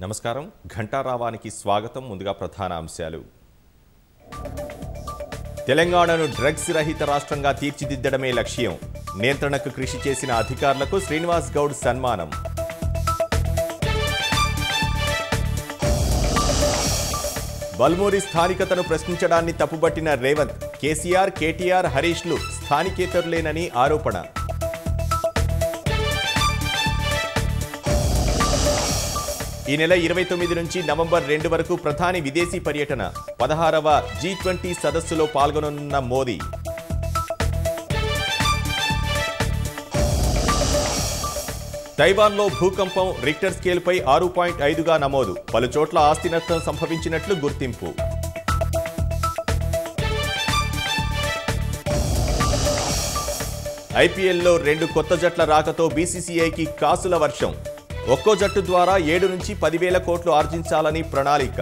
నమస్కారం. ఘంటారావానికి స్వాగతం. ముందుగా ప్రధాన అంశాలు. తెలంగాణను డ్రగ్స్ రహిత రాష్ట్రంగా తీర్చిదిద్దడమే లక్ష్యం. నియంత్రణకు కృషి చేసిన అధికారులకు శ్రీనివాస్ గౌడ్ సన్మానం. బల్మూరి స్థానికతను ప్రశ్నించడాన్ని తప్పుబట్టిన రేవంత్ కేసీఆర్ కేటీఆర్ హరీష్లు స్థానికేతరులేనని ఆరోపణ. ఈ నెల ఇరవై తొమ్మిది నుంచి నవంబర్ రెండు వరకు ప్రధాని విదేశీ పర్యటన పదహారవ జీ ట్వంటీ సదస్సులో పాల్గొననున్న మోదీ. తైవాన్లో భూకంపం రిక్టర్ స్కేల్పై ఆరు పాయింట్ ఐదుగా నమోదు. పలు చోట్ల ఆస్తి నష్టం సంభవించినట్లు గుర్తింపు. ఐపీఎల్లో రెండు కొత్త జట్ల రాకతో బీసీసీఐకి కాసుల వర్షం. ఒక్కో జట్టు ద్వారా ఏడు నుంచి పదివేల కోట్లు ఆర్జించాలని ప్రణాళిక.